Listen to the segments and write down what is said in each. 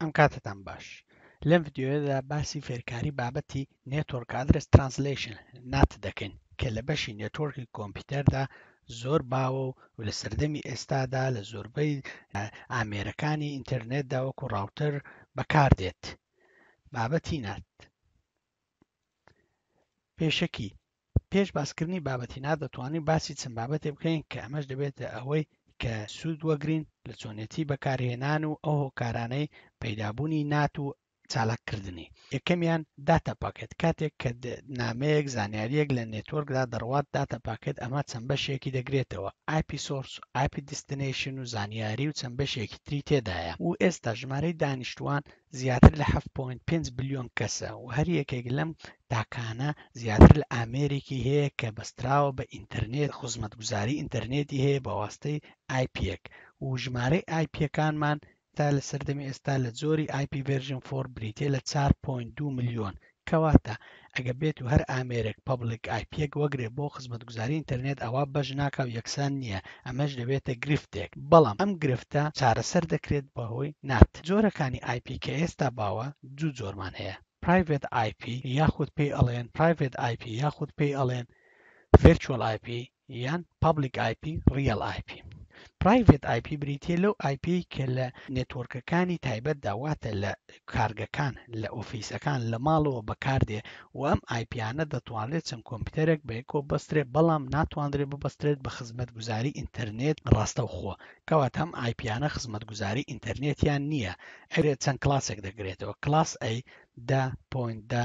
ئەم کاتتان باش لەم ڤیدیۆیەدا باسی فێرکاری بابەتی نێتۆرک ئادرس ترانسلیشن نات دەکەین کە لە بەشی نێتۆرکی کۆمپیوتەردا زۆر باوە و لە سەردەمی ئێستادا لە زۆربەی ئامێرەکانی ئینتەرنێتدا وەکو ڕاوتەر بەکاردێت بابەتی نات پێشەکی، پێش باسکردنی بابەتی ناز دەتوانین باسی چەند بابەتێ بکەین کە ئەمەش دەبێتە ئەوەی کە سوود وەگرین لە چۆنێتی بەکارهێنان و ئەو هۆکارانەی پەیدابوونی نات و چالاککردنی یەکەمیان داتا پاکێت کاتێک کە نامەیەک زانیاریەک لە نێتۆرکدا دەڕوات داتا پاکێت ئەمە چەند بەشێکی دەگرێتەوە ئاپی سۆرس ئاپی دیستنیشن و زانیاری و چەند بەشێکی تری تێدایە و ئێستا ژمارەی دانیشتوان زیاتر لە حەفت پۆینت پێنج بلیۆن کەسە و هەر یەکێک لەم تاکانە زیاتر لە ئامێرێکی هەیە کە بەستراوە بە ئینتەرنێت، خزمەتگوزاری ئینتەرنێتی هەیە بە واستەی IP ەک و ژمارەی IP ەکانمان تا لە سەردەمی ئێستا لە جۆری IP ڤێرژن فۆر بریتیە لە چوار پۆینت دوو ملیۆن کەواتە ئەگەر بێت و هەر ئامێرێک پەبڵیک ئایپیەک وەگرێ بۆ خزمەتگوزاری ئینتەرنێت ئەوا بەش ناکا و یەکسان نییە ئەمەش دەبێتە گرفتێک بەڵام ئەم گرفتە چارەسەر دەکرێت بەهۆی نات. جۆرەکانی ئایپی کە ئێستا باوە دوو جۆرمان هەیە. Private IP یاخود پێی ئەڵێن Private IP یاخود پێی ئەڵێن Virtual IP یان پابلیک ئایپی ڕیەڵ ئایپی. پرایڤێت ئایپی بریتییە لەو ئایپیەی کە لە نێتۆرکەکانی تایبەتدا واتە لە کارگەکان لە ئۆفیسەکان لە ماڵەوە بەکاردێ و ئەم ئایپیانە دەتوانرێت چەند کۆمپیوتەرێک بەیەکەوە ببەسترێت بەڵام ناتواندرێت ببەسترێت بە خزمەتگوزاری ئینتەرنێت ڕاستەوخۆ کەواتە ئەم ئایپیانە خزمەتگوزاری ئینتەرنێتیان نییە ئەوێت چەند کلاسێک دەگرێتەوە کلاس ئەی دە پۆینت دە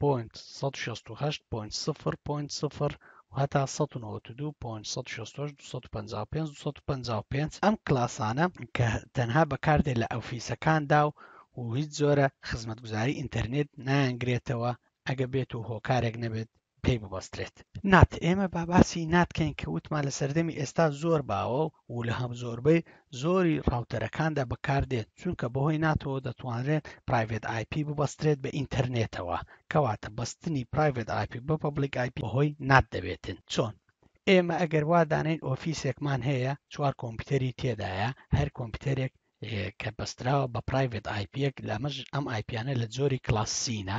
پۆینت سەد و شەست و هەشت پۆینت سفر پۆینت سفر و هەتا سەد و نەوەت و دوو پۆینت سەد و شەست و هەشت دوو سەد و پەنجا و پێنج دوو سەد و پەنجا و پێنج ئەم کلاسانە کە تەنها بەکاردێت لە ئۆفیسەکاندا و و هیچ جۆرە خزمەتگوزاری ئینتەرنێت نایانگرێتەوە ئەگە بێت و هۆکارێک نەبێت پێی ببەسترێت نات ئێمە با باسی ناتکەین کە وتمان لە سەردەمی ئێستا زۆر باوە و لە هەم زۆربەی زۆری ڕاوتەرەکاندا بەکاردێت چونکە بەهۆی ناتەوە دەتوانرێت پرایڤێت ئای پی ببەسترێت بە ئینتەرنێتەوە کەواتە بەستنی پرایڤێت ئای پی بە پەبلیک ئای پی بەهۆی نات دەبێتن چۆن ئێمە ئەگەر وا دانێین ئۆفیسێکمان هەیە چوار کۆمپیوتەری تێدایە هەر کۆمپیوتەرێک کە بەستراوە بە پرایڤێت ئای پیەک لە ئەمەش ئەم ئای پیانە لە جۆری کلاس سینە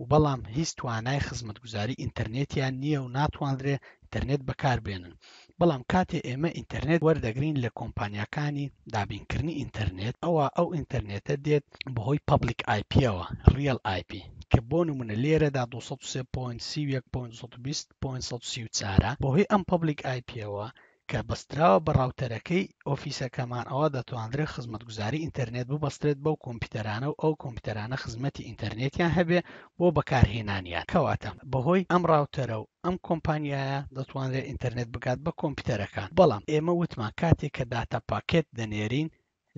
و بەڵام هیچ توانای خزمەتگوزاری ئینتەرنێتیان نییە و ناتوانرێ ئینتەرنێت بەکار بێنن بەڵام کاتێ ئێمە ئینتەرنێت وەردەگرین لە کۆمپانیاکانی دابینکردنی ئینتەرنێت ئەوا ئەو ئینتەرنێتە دێت بەهۆی پەبلیک ئایپیەوە ڕیەڵ ئایپی کە بۆ نمونە لێرەدا دوو سەد و سێ پۆینت سی و یەک پۆینت دوو سەد و بیست پۆینت سەد و سی و چارە بەهۆی ئەم پەبلیک ئایپیەوە کە بەستراوە بە ڕاوتەرەکەی ئۆفیسەکەمان ئەوا دەتواندرێت خزمەتگوزاری ئینتەرنێت ببەسترێت بەو کۆمپیوتەرانە و ئەو کۆمپیوتەرانە خزمەتی ئینتەرنێتیان هەبێت بۆ بەکارهێنانیان کەواتە بەهۆی ئەم ڕاوتەرە و ئەم کۆمپانیایە دەتوانرێت ئینتەرنێت بگات بە کۆمپیوتەرەکان بەڵام ئێمە وتمان کاتێک کە داتا پاکێت دەنێرین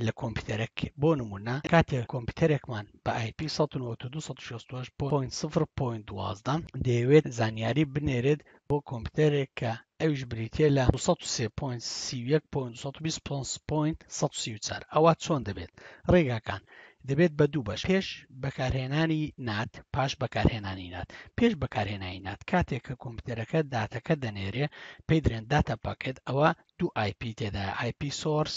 لە کۆمپیوتەرەک بۆ نمونە کاتێک کۆمپیوتەرێکمان بە IP 1920.0.12 دەیەوێت زانیاری بنێرێت بۆ کۆمپیوتەرێک کە ئەویش بریتە لە 203.31.225.134 ئەوە چۆن دەبێت ڕێگاکان دەبێت بە دوو بەش پێش بەکارهێنانی نات پاش بەکارهێنانی نات پێش بەکارهێنانی نات کاتێک کە کۆمپیوتەرەکە داتەکە دەنێرێ پێدرێن داتا پاکێت ئەوە دوو آیپی تێدا آیپی سۆرس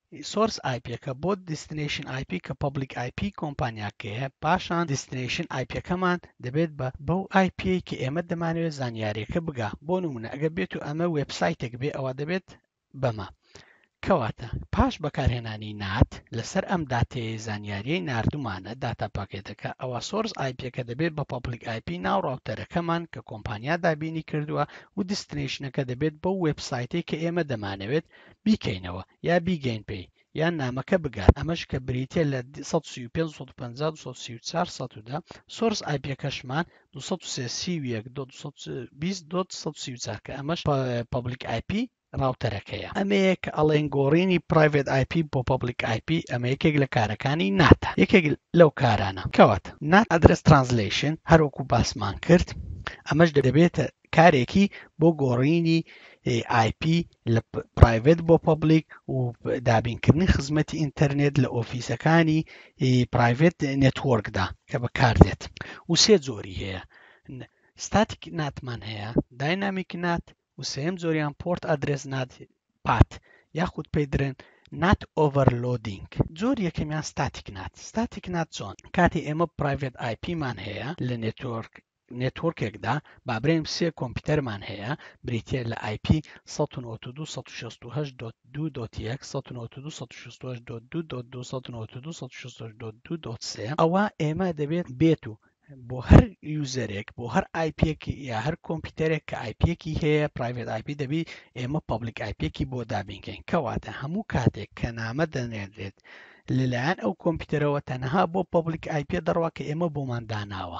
ی سۆرس ئایپیەکە بۆ دیستنەیشن ئایپی کە پەبلیک ئایپی کۆمپانیاکەیە پاشان دیستنەیشن ئایپیەکەمان دەبێت بە بەو ئایپیەی کە ئێمە دەمانەوێت زانیاریەکە بگا بۆ نمونە ئەگەر بێتو ئەمە وێب سایتێک بێ ئەوا دەبێت بەمە کەواتە پاش بەکارهێنانی نات لەسەر ئەم داتەیەی زانیاریەی ناردومانە داتا پاکێتەکە ئەوا سۆرس ئایپیەکە دەبێت بە پەبلیک ئایپی ناو ڕاوتەرەکەمان کە کۆمپانیا دابینی کردوە و دیستنەیشنەکە دەبێت بەو وێب سایتەی کە ئێمە دەمانەوێت بیکەینەوە یا بیگەین پێی یان نامەکە بگات ئەمەش کە بریتیە لە دی سەد و سی و پێنج دوو سەد و پەنجا دوو سەد و سی و چوار سەد و دە سۆرس ئایپیەکەشمان دوو سەد و سێ سی و یەک دۆت دوو سەد و بیست دۆت سەد و سی و چوار کە ئەمەش پەبلیک ئایپی ڕاوتەرەکەیە ئەمەیە کە ئەڵێن گۆڕینی پرایڤێت ئایپی بۆ پەبلیک ئایپی ئەمە یەکێک لە کارەکانی ناتە یەکێک لەو کارانە کەواتە نات ئەدرەس ترانزلەیشن هەروەکو باسمان کرد ئەمەش دەبێتە کارێکی بۆ گۆڕینی IP لە پرایڤێت بۆ پۆبلیک و دابینکردنی خزمەتی ئینتەرنێت لە ئۆفیسەکانی پرایڤێت نێتوۆرکدا کە بەکاردێت و سێ زۆری هەیە ستاتیک ناتمان هەیە داینامیک نات و سێم زۆریان پۆرت ئەدرێس نات پات یاخود پێی درێن نات ئۆڤەرلۆدینگ زۆر یەکەمیان ستاتیک نات ستاتیک نات چۆن کاتی ئێمە پرایڤێت آیپیمان هەیە لە نێتۆرک نێتوورکێکدا بابرێم سێ کۆمپیوتەرمان هەیە بریتیە لە ئای پی سەد و نەوەت و دوو سەد و شەست و هەشت دۆت دوو دۆت یەک سەد و نەوەت و دوو سەد و شەست و هەشت دۆت دوو دۆت دوو سەد و نەوەت و دوو سەد و شەست و هەشت دۆت دوو دۆت سێ ئەوا ئێمە دەبێت بێت و بۆ هەر یوزەرێک بۆ هەر ئایپێکی یا هەر کۆمپیوتەرێک کە ئایپێکی هەیە پرایڤێت ئایپی دەبی ئێمە پبلیک ئایپێکی بۆ دابینکەین کەواتە هەموو کاتێک کە نامە دەنێنرێت لەلایەن ئەو کۆمپیوتەرەوە تەنها بۆ پبلیک ئایپێ دەڕوا کە ئێمە بۆمان داناوە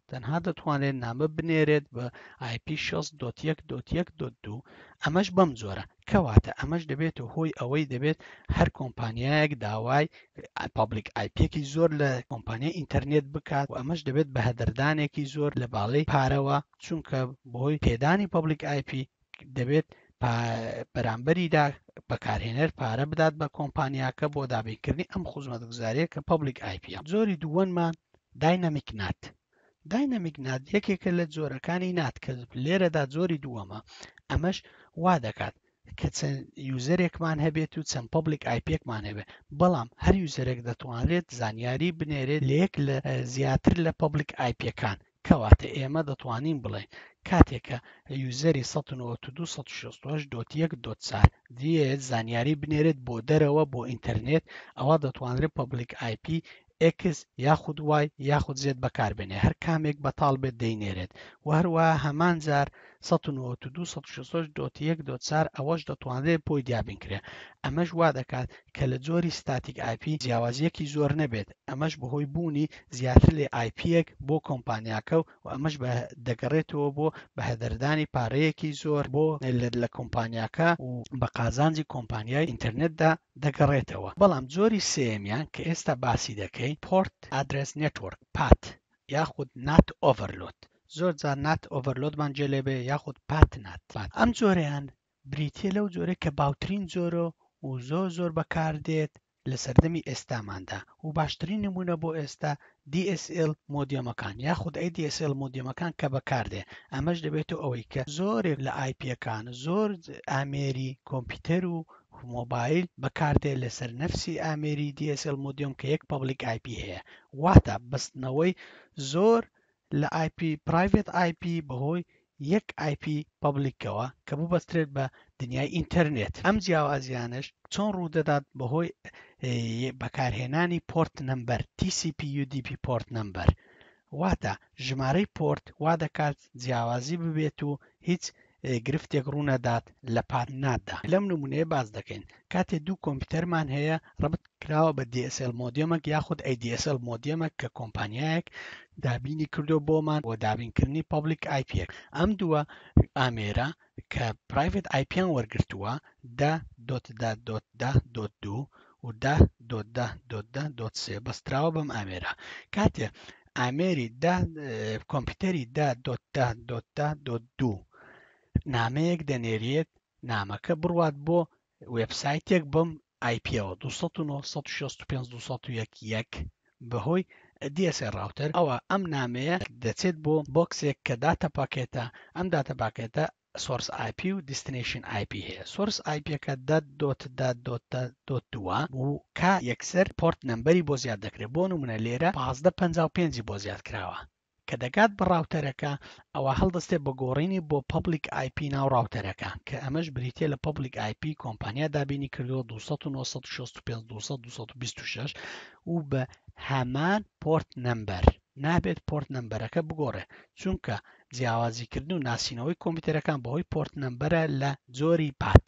تەنها دەتوانرێت نامە بنێرێت بە IP شەست دۆت یەک دۆت یەک دۆت دوو ئەمەش بەم جۆرە کەواتە ئەمەش دەبێتە هۆی ئەوەی دەبێت هەر کۆمپانیایەک داوای پابلیک ئایپێکی زۆر لە کۆمپانیای ئینتەرنێت بکات و ئەمەش دەبێت بە هەدەردانێکی زۆر لە باڵی پارەوە چونکە بۆی پێدانی پابلیک ئایپی دەبێت بەرامبەریدا بەکارهێنەر پارە بدات بە کۆمپانیاکە بۆ دابینکردنی ئەم خزمەتگوزاریە کە پبلیک ئایپە زۆری دووەنمان داینامیک نات داینامیک نات یەکێکە لە جۆرەکانی نات کە لێرەدا جۆری دووەمە ئەمەش وا دەکات کە چەند یوزەرێکمان هەبێت و چەند پبلیک ئایپێکمان هەبێت بەڵام هەر یوزەرێک دەتوانرێت زانیاری بنێرێت لە یەک لە زیاتر لە پبلیک ئایپەکان کەواتە ئێمە دەتوانین بڵێین کاتێک کە یوزەری سەد و نەوەد و دوو سەد و شەست و هەشت دۆت یەک دۆت چوار دیەوێت زانیاری بنێرێت بۆ دەرەوە بۆ ئینتەرنێت ئەوا دەتوانرێت پەبلیک ئای پی ئێکس یاخود وای یاخود زێد بەکاربێنێت هەر کامێک بەتاڵ بێت دەینێرێت و هەروەها هەمان جار سەد و نەوەد و دوو سەد و شەست و هەشت دۆت یەک دۆت چوار ئەوەش دەتوانرێت بۆی دابینکرێت ئەمەش وا دەکات کە لە جۆری ستاتیک ئای پی جیاوازییەکی زۆر نەبێت ئەمەش بەهۆی بوونی زیاتر لە ئای پییەک بۆ کۆمپانیاکە و ئەمەش بە دەگەڕێتەوە بۆ بەهەدەردانی پارەیەکی زۆر بۆ لە کۆمپانیاکە و بە قازانجی کۆمپانیای ئینتەرنێتدا دەگەڕێتەوە بەڵام جۆری سێیەمیان کە ئێستا باسی دەکەین پۆرت ئادرێس نێتۆرک پات یاخود نات ئۆڤەرلۆد زۆر جار نات ئۆڤەرلۆدمان جێ لێ بێ یاخود پات نات ئەم جۆرەیان بریتیە لەو جۆرەی کە باوترین جۆرە و زۆر زۆر بەکار دێت لە سەردەمی ئێستاماندا و باشترین نمونە بۆ ئێستا DSL مۆدیەمەکان یاخود ADSL مۆدیەمەکان کە بەکار دێ ئەمەش دەبێتەوە ئەوەی کە زۆرێک لە ئایپیەکان زۆر ئامێری کۆمپیوتەر و موبایل بەکاردێت لەسەر نەفسی ئامێری دی ئێس ئێڵ مۆدیۆم کە یەک پەبلیک ئای پی هەیە واتە بەستنەوەی زۆر لە ئای پی پرایڤێت ئای پی بەهۆی یەک ئای پی پەبلیکەوە کە ببەسترێت بە دنیای ئینتەرنێت ئەم جیاوازیانەش چۆن ڕوودەدات بەهۆی بەکارهێنانی پۆرت نەمبەر TCP UDP پۆرت نەمبەر واتە ژمارەی پۆرت وا دەکات جیاوازی ببێت و هیچ گرفتێک ڕوونەدات لە پات نات دا. لەم نمونەیە باس دەکەین کاتێ دوو کۆمپیوتەرمان هەیە ڕەبت کراوە بە دی ئێس ئێل مۆدێمەک یاخود ئەی دی ئێس ئێل مۆدێمەک کە کۆمپانیایەک دابینی کردوە بۆمان بۆ دابین کردنی پەبلیک ئای پیەک ئەم دووە ئامێرە کە پرایڤت ئایپیان وەرگرتووە دە دۆت دە دۆت دە دۆت دوو و دە دۆت دە دۆت دە دۆت سێ بەستراوە بەم ئامێرە کاتێ ئامێری دە کۆمپیوتەری دە دۆت دە دۆت دە دۆت دوو نامەیەک دەنێریت نامەکە بڕوات بۆ وێبسایتێک بەم ئایپیەوە، دوو سەد و نۆ سەد و شەست و پێنج دوو سەد و یەک یەک، بەهۆی DSL ڕاوتەر ەوە ئەم نامەیە دەچێت بۆ بۆکسێک کە داتە پاکێتە، ئەم داتە پاکێتە سۆرس ئایپی و دیستنەیشن ئایپی هەیە، سۆرس ئایپیەکە دە دۆت دە دۆت دە دۆت دوو ە و کە یەکسەر پۆرت نەمبەری بۆ زیاد دەکرێت، بۆ نمونە لێرە پازدە پەنجا و پێنج ی بۆ زیاد کراوە، کە دەگات بە ڕاوتەرەکە ئەوا هەڵدەستێت بە گۆڕینی بۆ پەبلیک ئایپی ناو ڕاوتەرەکە کە ئەمەش بریتیە لە پەبلیک ئایپی کۆمپانیا دابینی کردووە 200965226 و بە هەمان پۆرت نەمبەر نابێت پۆرت نەمبەرەکە بگۆڕێ چونکە جیاوازیکردن و ناسینەوەی کۆمپیوتەرەکان بەهۆی پۆرت نەمبەرە لە جۆری پات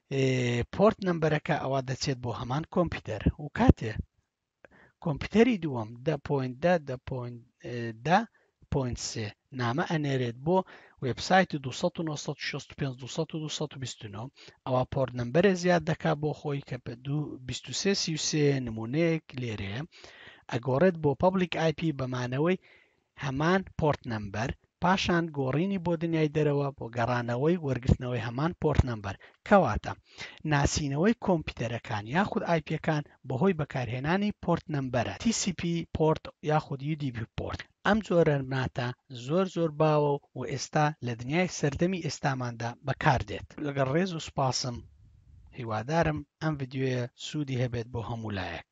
پۆرت نەمبەرەکە ئەوا دەچێت بۆ هەمان کۆمپیوتەر و کاتێ کۆمپیوتەری دووەم دە پۆینت دە دە پۆینت دە پۆینت سێ نامە ئەنێرێت بۆ وێبسایتی 2965 ئەوە پۆرت نمبەرە زیاد دەکا بۆ خۆی کە بە 23 نمونەیەک لێرەیە ئەگۆڕێت بۆ پبلیک آیپی بەمانەوەی هەمان پۆرت نەمبەر، پاشان گۆڕینی بۆ دنیای دەرەوە بۆ گەڕانەوەی وەرگرتنەوەی هەمان پۆرت نەمبەر. کەواتە، ناسینەوەی کۆمپیوتەرەکان یاخود ئایپیەکان بەهۆی بەکارهێنانی پۆرت نەمبەرە، TCP Port یاخود UDP Port. ئەم جۆرە ناتە زۆر زۆر باوە و ئێستا لە دنیای سەردەمی ئێستاماندا بەکاردێت. لەگەڵ ڕێز و سوپاسم، هیوادارم ئەم ڤیدیۆیە سوودی هەبێت بۆ هەموو لایەک.